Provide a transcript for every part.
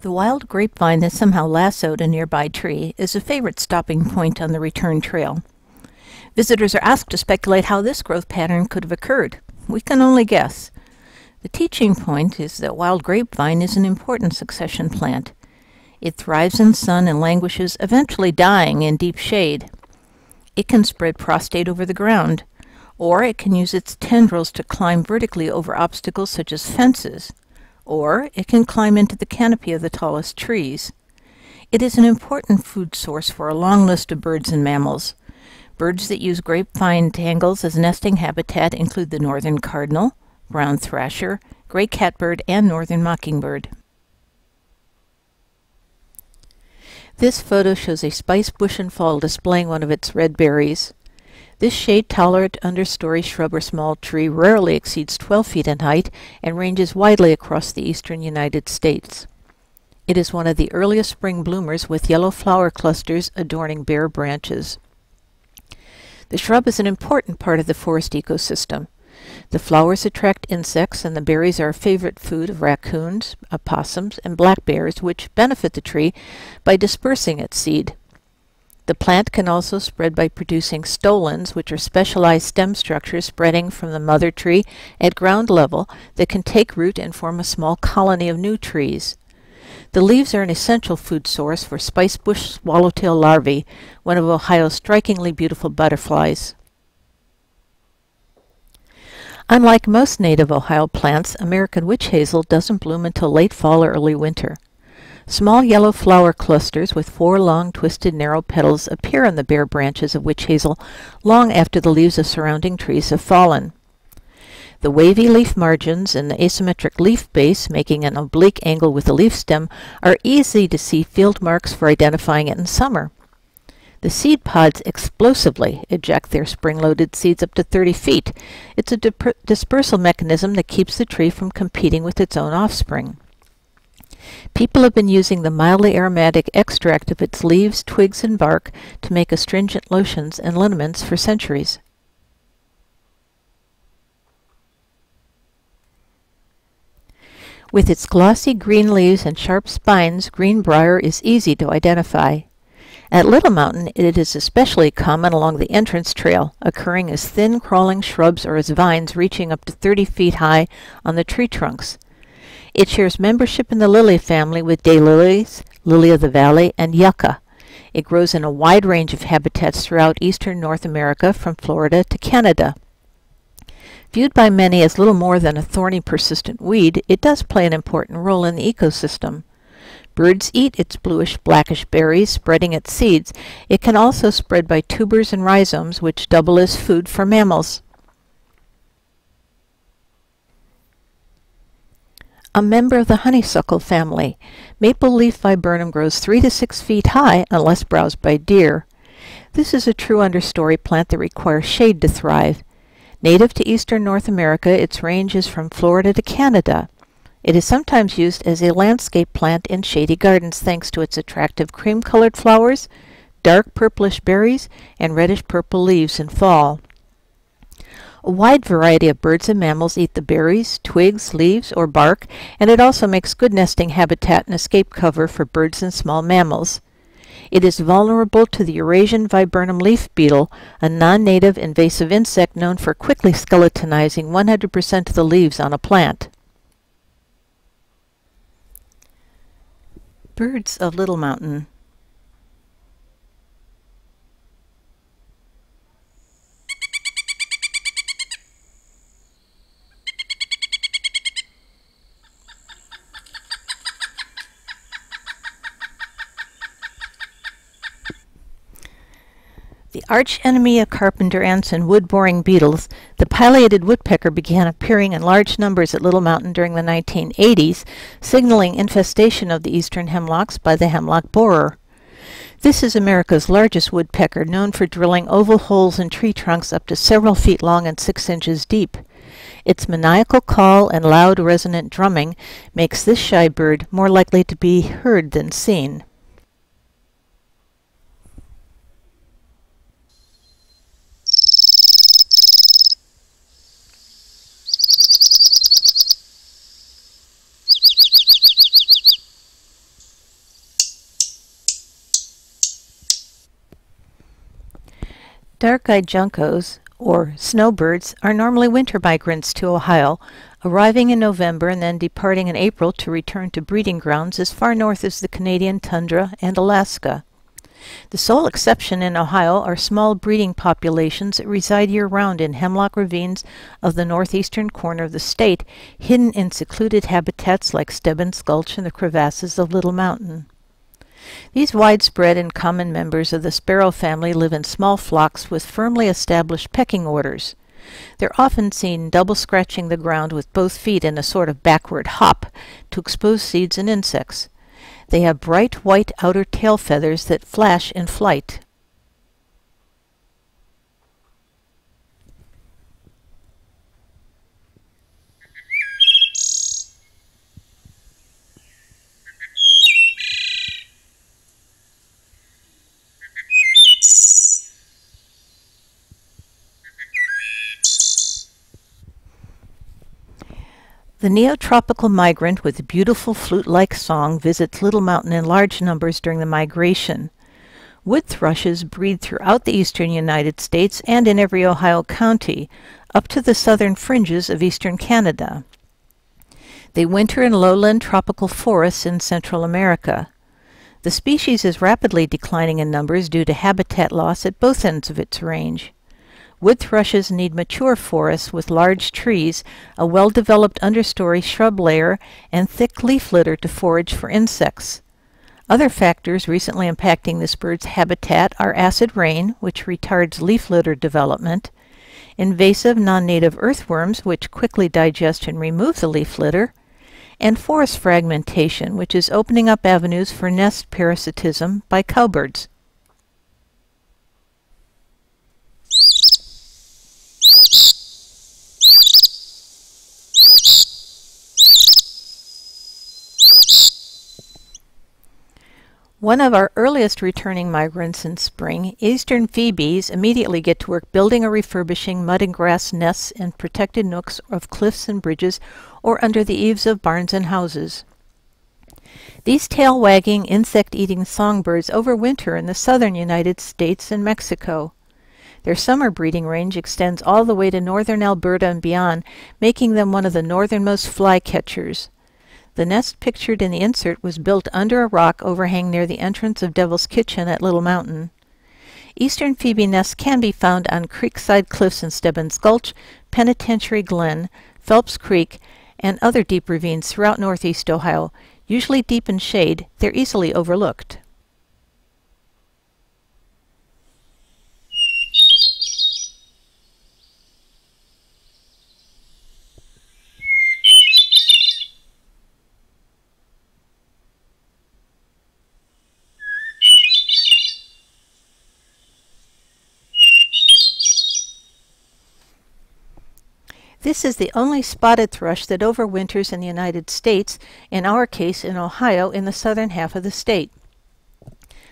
The wild grapevine that somehow lassoed a nearby tree is a favorite stopping point on the return trail. Visitors are asked to speculate how this growth pattern could have occurred. We can only guess. The teaching point is that wild grapevine is an important succession plant. It thrives in sun and languishes, eventually dying in deep shade. It can spread prostrate over the ground, or it can use its tendrils to climb vertically over obstacles such as fences, or it can climb into the canopy of the tallest trees. It is an important food source for a long list of birds and mammals. Birds that use grapevine tangles as nesting habitat include the northern cardinal, brown thrasher, gray catbird, and northern mockingbird. This photo shows a spice bush in fall displaying one of its red berries. This shade-tolerant understory shrub or small tree rarely exceeds 12 feet in height and ranges widely across the eastern United States. It is one of the earliest spring bloomers with yellow flower clusters adorning bare branches. The shrub is an important part of the forest ecosystem. The flowers attract insects, and the berries are a favorite food of raccoons, opossums, and black bears, which benefit the tree by dispersing its seed. The plant can also spread by producing stolons, which are specialized stem structures spreading from the mother tree at ground level that can take root and form a small colony of new trees. The leaves are an essential food source for spicebush swallowtail larvae, one of Ohio's strikingly beautiful butterflies. Unlike most native Ohio plants, American witch hazel doesn't bloom until late fall or early winter. Small yellow flower clusters with four long, twisted, narrow petals appear on the bare branches of witch hazel long after the leaves of surrounding trees have fallen. The wavy leaf margins and the asymmetric leaf base, making an oblique angle with the leaf stem, are easy to see field marks for identifying it in summer. The seed pods explosively eject their spring-loaded seeds up to 30 feet. It's a dispersal mechanism that keeps the tree from competing with its own offspring. People have been using the mildly aromatic extract of its leaves, twigs, and bark to make astringent lotions and liniments for centuries. With its glossy green leaves and sharp spines, greenbrier is easy to identify. At Little Mountain, it is especially common along the entrance trail, occurring as thin crawling shrubs or as vines reaching up to 30 feet high on the tree trunks. It shares membership in the lily family with daylilies, lily of the valley, and yucca. It grows in a wide range of habitats throughout eastern North America, from Florida to Canada. Viewed by many as little more than a thorny persistent weed, it does play an important role in the ecosystem. Birds eat its bluish-blackish berries, spreading its seeds. It can also spread by tubers and rhizomes, which double as food for mammals. A member of the honeysuckle family, maple leaf viburnum grows 3 to 6 feet high unless browsed by deer. This is a true understory plant that requires shade to thrive. Native to eastern North America, its range is from Florida to Canada. It is sometimes used as a landscape plant in shady gardens thanks to its attractive cream-colored flowers, dark purplish berries, and reddish-purple leaves in fall. A wide variety of birds and mammals eat the berries, twigs, leaves, or bark, and it also makes good nesting habitat and escape cover for birds and small mammals. It is vulnerable to the Eurasian viburnum leaf beetle, a non-native invasive insect known for quickly skeletonizing 100% of the leaves on a plant. Birds of Little Mountain The arch-enemy of carpenter ants and wood-boring beetles, the pileated woodpecker began appearing in large numbers at Little Mountain during the 1980s, signaling infestation of the eastern hemlocks by the hemlock borer. This is America's largest woodpecker, known for drilling oval holes in tree trunks up to several feet long and six inches deep. Its maniacal call and loud resonant drumming makes this shy bird more likely to be heard than seen. Dark-eyed juncos, or snowbirds, are normally winter migrants to Ohio, arriving in November and then departing in April to return to breeding grounds as far north as the Canadian tundra and Alaska. The sole exception in Ohio are small breeding populations that reside year-round in hemlock ravines of the northeastern corner of the state, hidden in secluded habitats like Stebbins Gulch and the crevasses of Little Mountain. These widespread and common members of the sparrow family live in small flocks with firmly established pecking orders. They're often seen double scratching the ground with both feet in a sort of backward hop to expose seeds and insects. They have bright white outer tail feathers that flash in flight. The neotropical migrant with beautiful flute-like song visits Little Mountain in large numbers during the migration. Wood thrushes breed throughout the eastern United States and in every Ohio county, up to the southern fringes of eastern Canada. They winter in lowland tropical forests in Central America. The species is rapidly declining in numbers due to habitat loss at both ends of its range. Wood thrushes need mature forests with large trees, a well-developed understory shrub layer, and thick leaf litter to forage for insects. Other factors recently impacting this bird's habitat are acid rain, which retards leaf litter development, invasive non-native earthworms, which quickly digest and remove the leaf litter, and forest fragmentation, which is opening up avenues for nest parasitism by cowbirds. One of our earliest returning migrants in spring, eastern phoebes immediately get to work building or refurbishing mud and grass nests in protected nooks of cliffs and bridges or under the eaves of barns and houses. These tail-wagging, insect-eating songbirds overwinter in the southern United States and Mexico. Their summer breeding range extends all the way to northern Alberta and beyond, making them one of the northernmost flycatchers. The nest pictured in the insert was built under a rock overhang near the entrance of Devil's Kitchen at Little Mountain. Eastern phoebe nests can be found on creekside cliffs in Stebbins Gulch, Penitentiary Glen, Phelps Creek, and other deep ravines throughout northeast Ohio. Usually deep in shade, they're easily overlooked. This is the only spotted thrush that overwinters in the United States, in our case in Ohio, in the southern half of the state.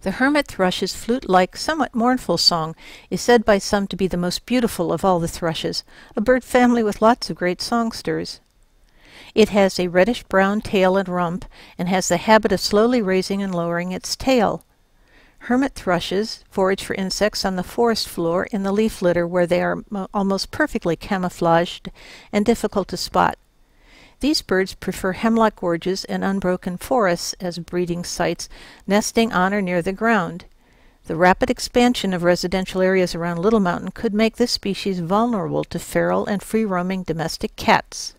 The hermit thrush's flute-like, somewhat mournful song is said by some to be the most beautiful of all the thrushes, a bird family with lots of great songsters. It has a reddish-brown tail and rump, and has the habit of slowly raising and lowering its tail. Hermit thrushes forage for insects on the forest floor in the leaf litter where they are almost perfectly camouflaged and difficult to spot. These birds prefer hemlock gorges and unbroken forests as breeding sites, nesting on or near the ground. The rapid expansion of residential areas around Little Mountain could make this species vulnerable to feral and free-roaming domestic cats.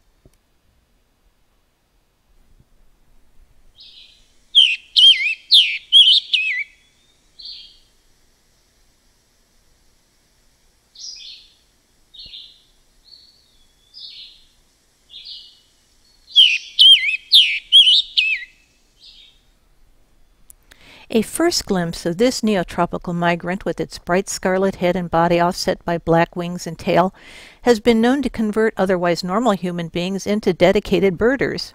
A first glimpse of this neotropical migrant with its bright scarlet head and body offset by black wings and tail has been known to convert otherwise normal human beings into dedicated birders.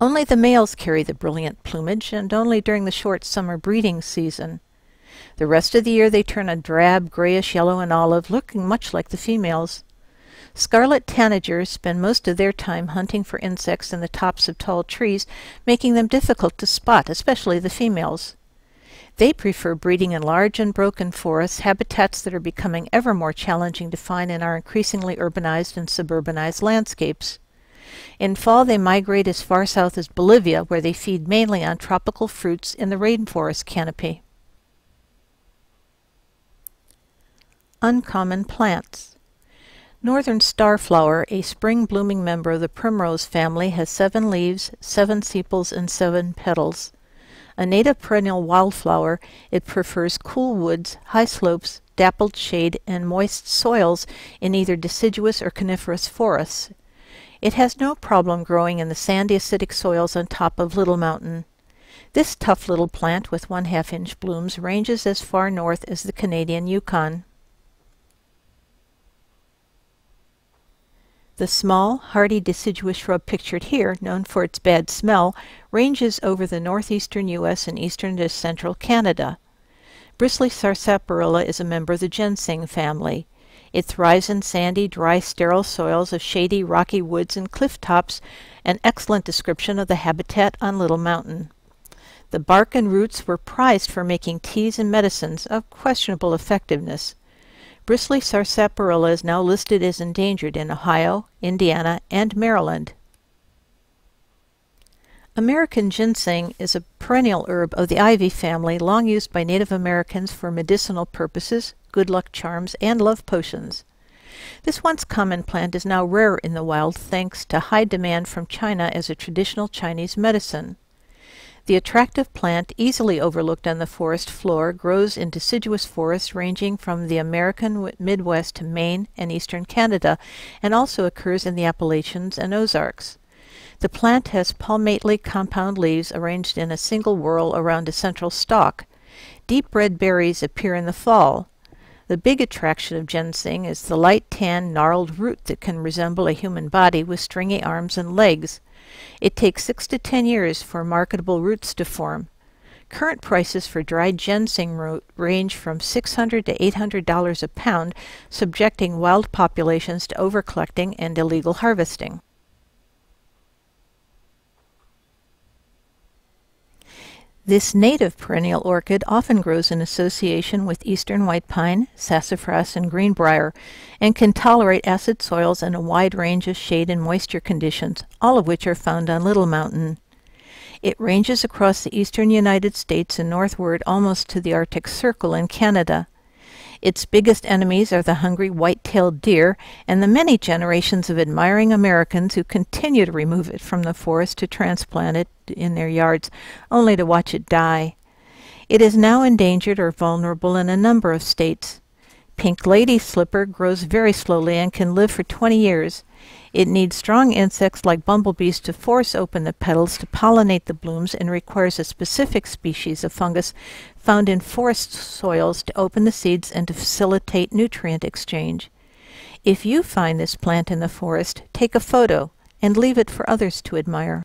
Only the males carry the brilliant plumage, and only during the short summer breeding season. The rest of the year they turn a drab, grayish yellow and olive, looking much like the females. Scarlet tanagers spend most of their time hunting for insects in the tops of tall trees, making them difficult to spot, especially the females. They prefer breeding in large and broken forests, habitats that are becoming ever more challenging to find in our increasingly urbanized and suburbanized landscapes. In fall, they migrate as far south as Bolivia, where they feed mainly on tropical fruits in the rainforest canopy. Uncommon plants. Northern starflower, a spring-blooming member of the primrose family, has seven leaves, seven sepals, and seven petals. A native perennial wildflower, it prefers cool woods, high slopes, dappled shade, and moist soils in either deciduous or coniferous forests. It has no problem growing in the sandy acidic soils on top of Little Mountain. This tough little plant with one half inch blooms ranges as far north as the Canadian Yukon. The small, hardy deciduous shrub pictured here, known for its bad smell, ranges over the northeastern U.S. and eastern to central Canada. Bristly sarsaparilla is a member of the ginseng family. It thrives in sandy, dry, sterile soils of shady, rocky woods and cliff tops, an excellent description of the habitat on Little Mountain. The bark and roots were prized for making teas and medicines of questionable effectiveness. Bristly sarsaparilla is now listed as endangered in Ohio, Indiana, and Maryland. American ginseng is a perennial herb of the ivy family long used by Native Americans for medicinal purposes, good luck charms, and love potions. This once common plant is now rare in the wild thanks to high demand from China as a traditional Chinese medicine. The attractive plant, easily overlooked on the forest floor, grows in deciduous forests ranging from the American Midwest to Maine and eastern Canada, and also occurs in the Appalachians and Ozarks. The plant has palmately compound leaves arranged in a single whorl around a central stalk. Deep red berries appear in the fall. The big attraction of ginseng is the light tan gnarled root that can resemble a human body with stringy arms and legs. It takes six to ten years for marketable roots to form. Current prices for dried ginseng root range from 600 to $800 a pound, subjecting wild populations to overcollecting and illegal harvesting. This native perennial orchid often grows in association with eastern white pine, sassafras, and greenbrier, and can tolerate acid soils and a wide range of shade and moisture conditions, all of which are found on Little Mountain. It ranges across the eastern United States and northward almost to the Arctic Circle in Canada. Its biggest enemies are the hungry white-tailed deer and the many generations of admiring Americans who continue to remove it from the forest to transplant it in their yards, only to watch it die. It is now endangered or vulnerable in a number of states. Pink lady slipper grows very slowly and can live for 20 years. It needs strong insects like bumblebees to force open the petals to pollinate the blooms and requires a specific species of fungus found in forest soils to open the seeds and to facilitate nutrient exchange. If you find this plant in the forest, take a photo and leave it for others to admire.